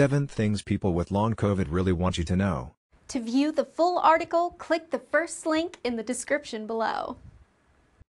7 Things People with Long COVID Really Want You to Know. To view the full article, click the first link in the description below.